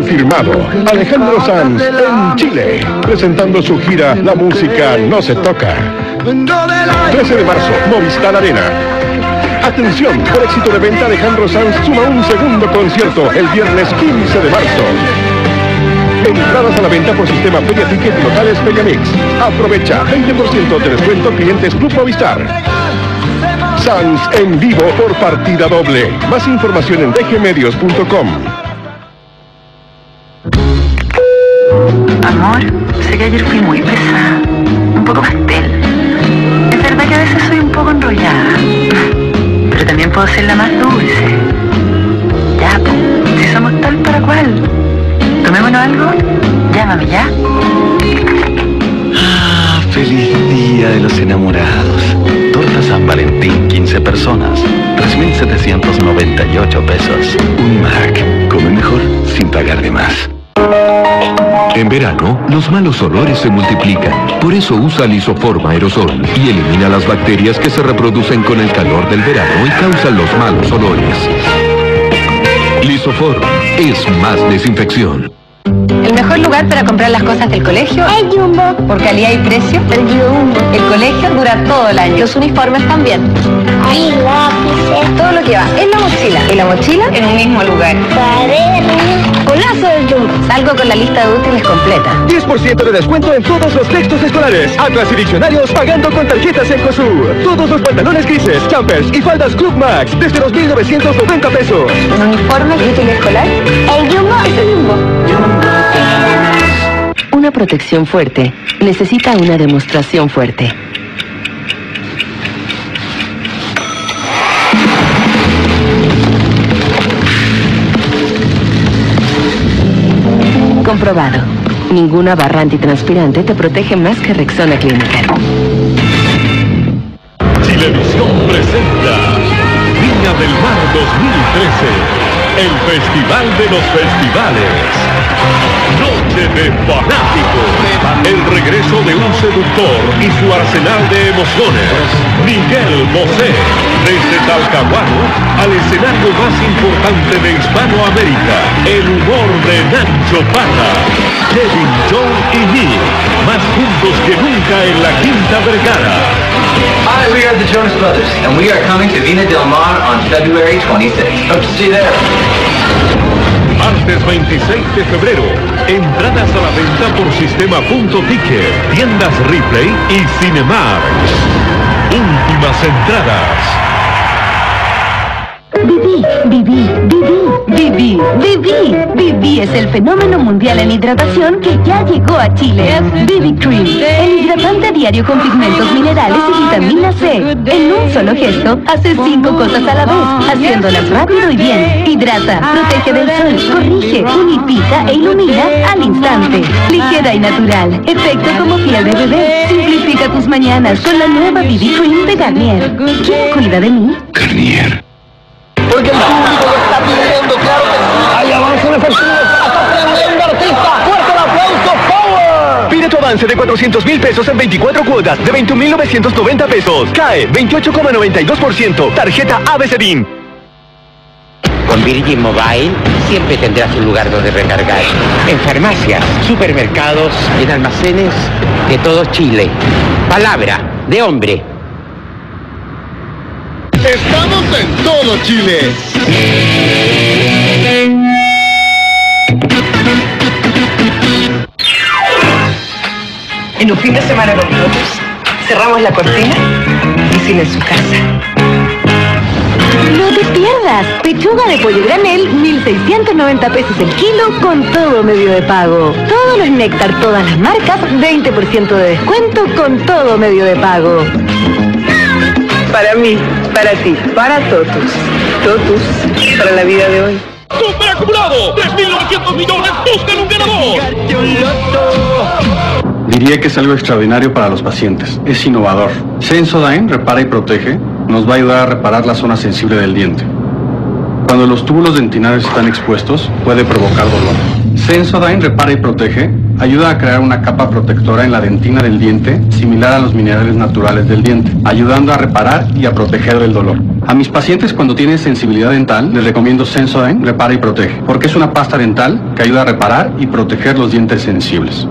Confirmado. Alejandro Sanz en Chile, presentando su gira La música no se toca. 13 de marzo, Movistar Arena. Atención, por éxito de venta Alejandro Sanz suma un segundo concierto el viernes 15 de marzo. Entradas a la venta por sistema Feria Ticket y locales Mix. Aprovecha 20% de descuento clientes Club Movistar. Sans en vivo por partida doble. Más información en dgmedios.com. Amor, sé que ayer fui muy pesada, un poco pastel. Es verdad que a veces soy un poco enrollada, pero también puedo ser la más dulce. Ya, pues, si somos tal para cual. ¿Tomémonos algo? Llámame ya. Ah, feliz día de los enamorados. Torta San Valentín, 15 personas. 3.798 pesos. Un Mac. Come mejor sin pagar de más. En verano, los malos olores se multiplican. Por eso usa Lisoform aerosol y elimina las bacterias que se reproducen con el calor del verano y causan los malos olores. Lisoform es más desinfección. El mejor lugar para comprar las cosas del colegio. El Jumbo. Por calidad y precio. El Jumbo. El colegio dura todo el año. Los uniformes también. Lápices. Todo lo que va en la mochila. Y la mochila en un mismo lugar. Cuadernos. Golazo del Jumbo. Salgo con la lista de útiles completa. 10% de descuento en todos los textos escolares. Atlas y diccionarios pagando con tarjetas Encosur. Todos los pantalones grises, jumpers y faldas Club Max desde 2.990 pesos. ¿Un uniforme y útil escolar? El Jumbo es el Jumbo. Una protección fuerte necesita una demostración fuerte. Comprobado. Ninguna barra antitranspirante te protege más que Rexona Clinical. Chilevisión presenta Viña del Mar 2013. El Festival de los Festivales. Noche de Fanáticos. El regreso de un seductor y su arsenal de emociones. Miguel Bosé. Desde Talcahuano al escenario más importante de Hispanoamérica. El humor de Nacho Pata. Kevin, John y Nick. Más juntos que nunca en la Quinta Vergara. Hi, we are the Jonas Brothers, and we are coming to Vina Del Mar on February 26th. Hope to see you there. Martes 26 de febrero. Entradas a la venta por sistema punto ticket, tiendas Replay y Cinemark. Últimas entradas. Viví, viví. Viví es el fenómeno mundial en hidratación que ya llegó a Chile. Vivi Cream, el hidratante diario con pigmentos minerales y vitamina C. En un solo gesto, hace cinco cosas a la vez, haciéndolas rápido y bien. Hidrata, protege del sol, corrige, unifica e ilumina al instante. Ligera y natural, efecto como piel de bebé. Simplifica tus mañanas con la nueva Vivi Cream de Garnier. ¿Quién cuida de mí? Garnier. Porque el público lo está pidiendo, claro que sí. Hay avance en efectivo. Hasta tremendo artista. Fuerte el aplauso, Power. Pide tu avance de 400 mil pesos en 24 cuotas de 21.990 pesos. CAE 28,92%. Tarjeta ABCDIN. Con Virgin Mobile siempre tendrás un lugar donde recargar. En farmacias, supermercados, en almacenes de todo Chile. Palabra de hombre. Estamos en todo Chile. En un fin de semana con nosotros, cerramos la cortina y cine en su casa. No te pierdas. Pechuga de pollo granel, 1.690 pesos el kilo con todo medio de pago. Todos los néctar, todas las marcas, 20% de descuento con todo medio de pago. Para mí, para ti, para todos. Totus, para la vida de hoy. ¡Super acumulado! ¡3.900 millones! ¡Buscan un ganador! Diría que es algo extraordinario para los pacientes. Es innovador. Sensodyne repara y protege. Nos va a ayudar a reparar la zona sensible del diente. Cuando los túbulos dentinarios están expuestos, puede provocar dolor. Sensodyne repara y protege. Ayuda a crear una capa protectora en la dentina del diente, similar a los minerales naturales del diente, ayudando a reparar y a proteger del dolor. A mis pacientes cuando tienen sensibilidad dental les recomiendo Sensodyne Repara y Protege, porque es una pasta dental que ayuda a reparar y proteger los dientes sensibles.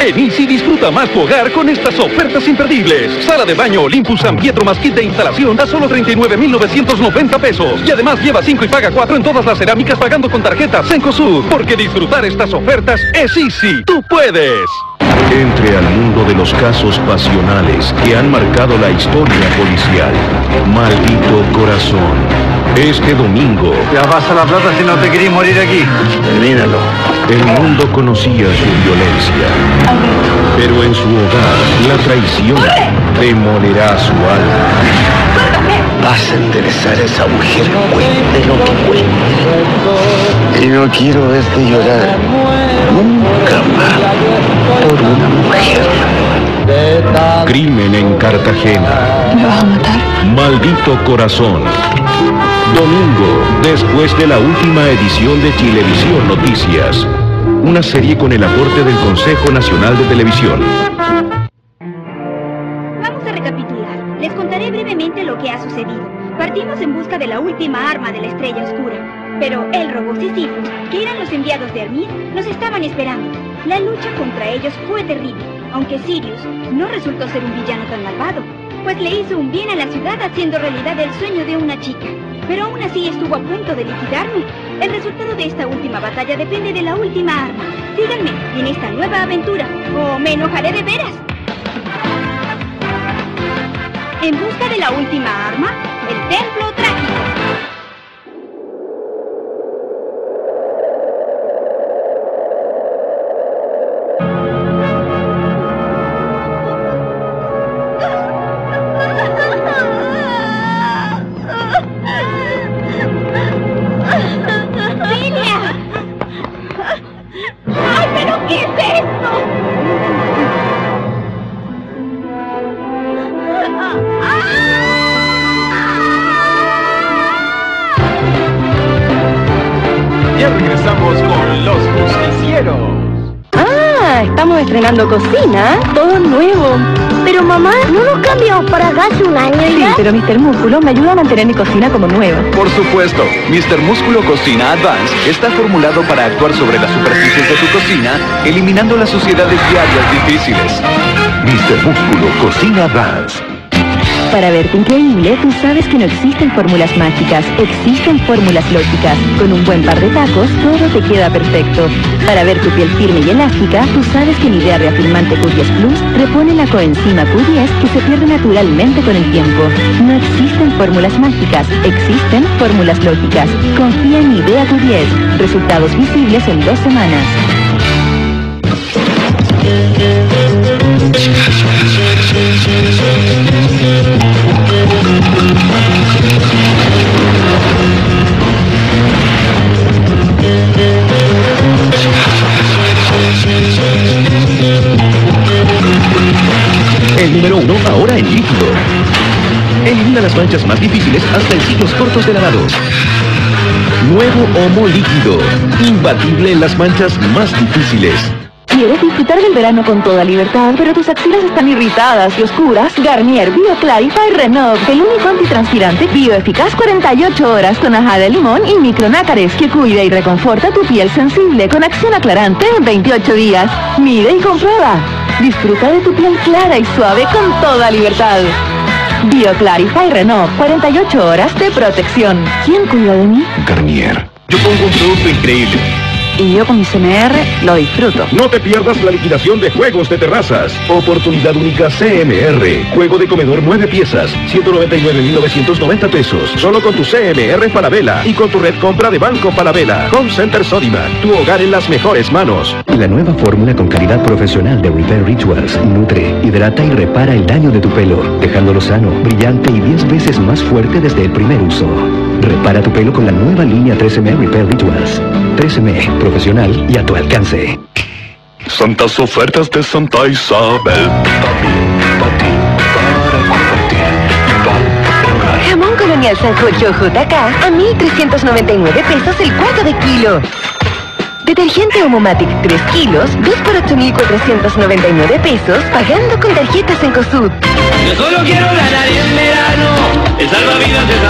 En Easy disfruta más tu hogar con estas ofertas imperdibles. Sala de baño Olympus San Pietro más kit de instalación a solo 39,990 pesos. Y además lleva 5 y paga 4 en todas las cerámicas pagando con tarjetas Cencosud. Porque disfrutar estas ofertas es Easy. ¡Tú puedes! Entre al mundo de los casos pasionales que han marcado la historia policial. Maldito corazón. Este domingo. Ya vas a la plata si no te querés morir aquí. Termínalo. El mundo conocía su violencia. Pero en su hogar, la traición demolerá su alma. Vas a enderezar a esa mujer, cuente lo que cuente. Y no quiero verte llorar nunca más por una mujer. Crimen en Cartagena. ¿Me vas a matar? Maldito corazón. Domingo, después de la última edición de Chilevisión Noticias. Una serie con el aporte del Consejo Nacional de Televisión. Vamos a recapitular. Les contaré brevemente lo que ha sucedido. Partimos en busca de la última arma de la estrella oscura. Pero el robot Sísifo, que eran los enviados de Hermit, nos estaban esperando. La lucha contra ellos fue terrible, aunque Sirius no resultó ser un villano tan malvado, pues le hizo un bien a la ciudad haciendo realidad el sueño de una chica. Pero aún así estuvo a punto de liquidarme. El resultado de esta última batalla depende de la última arma. Síganme en esta nueva aventura, o me enojaré de veras. En busca de la última arma, el templo trágico. Estrenando cocina. Todo nuevo. Pero mamá, ¿no nos cambiamos para acá hace un año Sí, ya? pero Mr. Músculo me ayuda a mantener mi cocina como nueva. Por supuesto, Mr. Músculo Cocina Advance está formulado para actuar sobre las superficies de tu cocina, eliminando las suciedades diarias difíciles. Mr. Músculo Cocina Advance. Para verte increíble, tú sabes que no existen fórmulas mágicas, existen fórmulas lógicas. Con un buen par de tacos, todo te queda perfecto. Para ver tu piel firme y elástica, tú sabes que Nivea Reafirmante Q10 Plus repone la coenzima Q10 que se pierde naturalmente con el tiempo. No existen fórmulas mágicas, existen fórmulas lógicas. Confía en Nivea Q10. Resultados visibles en dos semanas. Número uno ahora en líquido. Elimina las manchas más difíciles hasta en ciclos cortos de lavado. Nuevo Homo líquido. Imbatible en las manchas más difíciles. ¿Quieres disfrutar del verano con toda libertad, pero tus axilas están irritadas y oscuras? Garnier Bio Clarify Renov, el único antitranspirante bioeficaz 48 horas con aja de limón y micronácares que cuida y reconforta tu piel sensible con acción aclarante en 28 días. Mide y comprueba. Disfruta de tu piel clara y suave con toda libertad. Bio Clarify Renov, 48 horas de protección. ¿Quién cuida de mí? Garnier. Yo pongo un producto increíble. Y yo con mi CMR lo disfruto. No te pierdas la liquidación de juegos de terrazas. Oportunidad única CMR. Juego de comedor 9 piezas. 199.990 pesos. Solo con tu CMR Falabella y con tu red compra de Banco Falabella. Home Center Sodimac. Tu hogar en las mejores manos. La nueva fórmula con calidad profesional de Repair Rituals nutre, hidrata y repara el daño de tu pelo, dejándolo sano, brillante y 10 veces más fuerte desde el primer uso. Repara tu pelo con la nueva línea 3M Repair Rituals. 3M, profesional y a tu alcance. Santas ofertas de Santa Isabel. Jamón colonial Sancocho JK a 1.399 pesos el cuarto de kilo. Detergente Homomatic 3 kilos, 2 por 8.499 pesos, pagando con tarjetas en COSUD. Yo solo quiero ganar en verano. El salvavidas de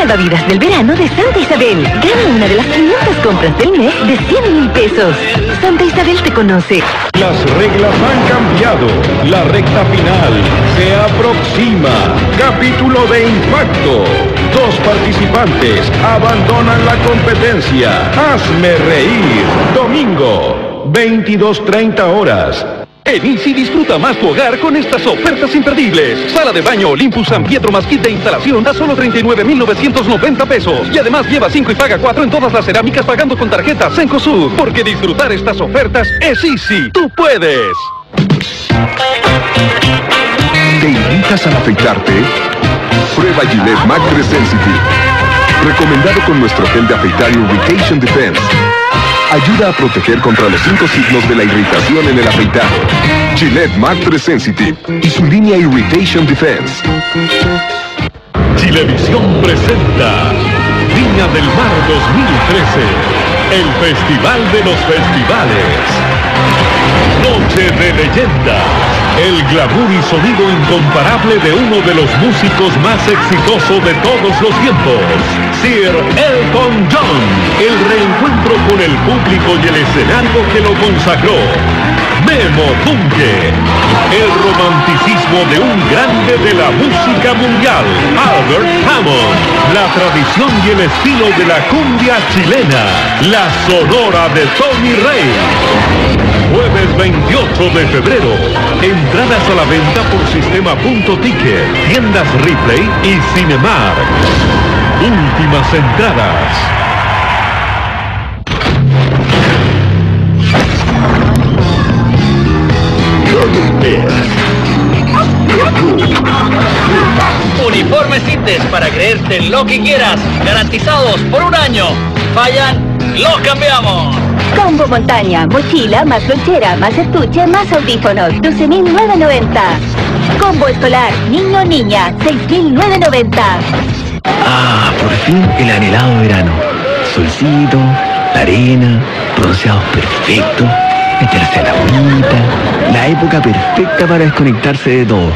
salvavidas del verano de Santa Isabel. Gana una de las 500 compras del mes de 100 mil pesos. Santa Isabel te conoce. Las reglas han cambiado. La recta final se aproxima. Capítulo de impacto. Dos participantes abandonan la competencia. Hazme reír. Domingo, 22.30 horas. En Easy disfruta más tu hogar con estas ofertas imperdibles. Sala de baño Olympus San Pietro más kit de instalación a solo 39,990 pesos. Y además lleva 5 y paga 4 en todas las cerámicas pagando con tarjeta Cencosud. Porque disfrutar estas ofertas es Easy. ¡Tú puedes! ¿Te invitas a afeitarte? Prueba Gillette Mac 3 Sensitive. Recomendado con nuestro gel de afeitar Irritation Defense. Ayuda a proteger contra los cinco signos de la irritación en el afeitado. Gillette Mac 3 Sensitive y su línea Irritation Defense. Chilevisión presenta Viña del Mar 2013, el festival de los festivales. Noche de leyenda, el glamour y sonido incomparable de uno de los músicos más exitosos de todos los tiempos, Sir Elton John, el reencuentro con el público y el escenario que lo consagró. Memo Tunque, el romanticismo de un grande de la música mundial, Albert Hammond, la tradición y el estilo de la cumbia chilena, la sonora de Tony Rey. Jueves 28 de febrero. Entradas a la venta por sistema.ticket, tiendas Replay y Cinemar. Últimas entradas. Para creerte lo que quieras, garantizados por un año. Fallan, los cambiamos. Combo montaña, mochila, más lonchera, más estuche, más audífonos, 12.990. Combo escolar, niño niña, 6.990. Ah, por fin el anhelado verano. Solcito, la arena, bronceados perfectos, meterse a la agüita, la época perfecta para desconectarse de todo.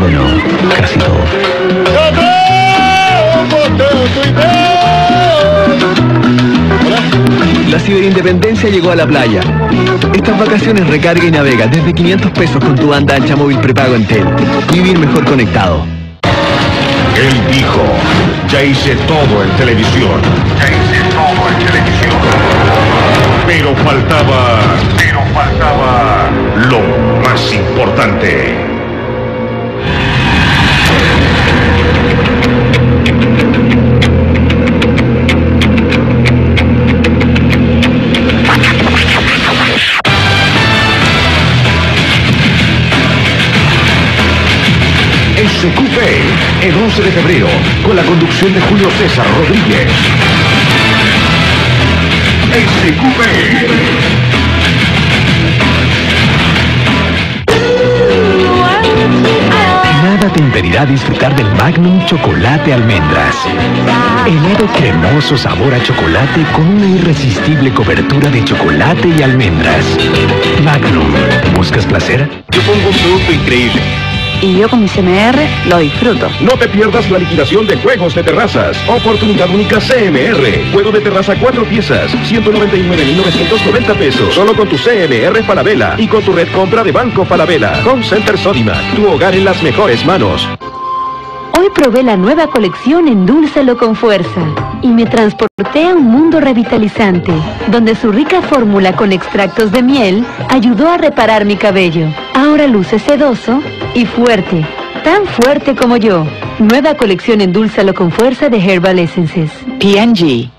Bueno, casi todo. La ciberindependencia llegó a la playa. Estas vacaciones recarga y navega desde 500 pesos con tu banda ancha móvil prepago Entel. Vivir mejor conectado. Él dijo, ya hice todo en televisión. Ya hice todo en televisión. Pero faltaba... Pero faltaba... Lo más importante. SQP el 11 de febrero con la conducción de Julio César Rodríguez. Te impedirá disfrutar del Magnum Chocolate Almendras. Helado cremoso sabor a chocolate con una irresistible cobertura de chocolate y almendras. Magnum, ¿buscas placer? Yo pongo un producto increíble. Y yo con mi CMR lo disfruto. No te pierdas la liquidación de juegos de terrazas. Oportunidad única CMR. Juego de terraza cuatro piezas, 199.990 pesos. Solo con tu CMR Falabella y con tu red compra de Banco Falabella. Home Center Sodimac. Tu hogar en las mejores manos. Hoy probé la nueva colección Endúlzalo con Fuerza y me transporté a un mundo revitalizante, donde su rica fórmula con extractos de miel ayudó a reparar mi cabello. Ahora luce sedoso y fuerte, tan fuerte como yo. Nueva colección Endúlzalo con Fuerza de Herbal Essences. P&G.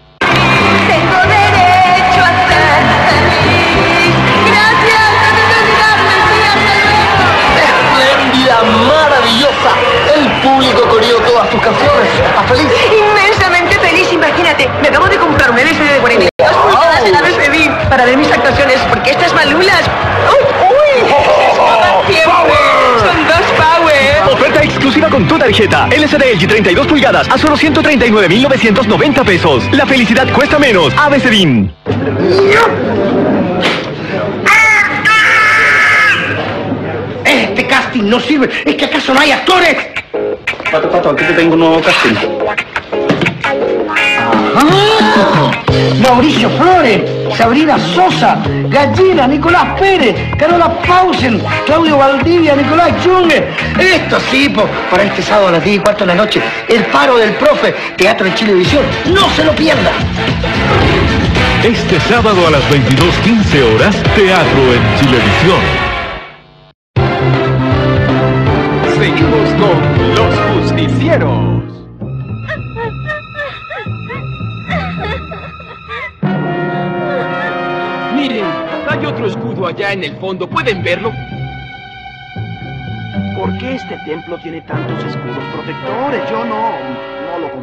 Me acabo de comprar un LCD de 42 pulgadas en ABCD para ver mis actuaciones, porque estas malulas... ¡Uy! uy siempre! ¡Son dos power! Oferta exclusiva con tu tarjeta. LCD LG 32 pulgadas a solo 139,990 pesos. La felicidad cuesta menos. ABCDIN. Este casco casting no sirve. ¿Es que acaso no hay actores? Pato, pato, aquí te tengo un nuevo casting. ¡Ah! Mauricio Flores, Sabrina Sosa, Gallina, Nicolás Pérez, Carola Pausen, Claudio Valdivia, Nicolás Junge. Esto sí, po, para este sábado a las 10 y cuarto de la noche. El paro del profe, Teatro de Chilevisión. ¡No se lo pierda! Este sábado a las 22.15 horas, Teatro en Chilevisión. Allá en el fondo. ¿Pueden verlo? ¿Por qué este templo tiene tantos escudos protectores? Yo no, no lo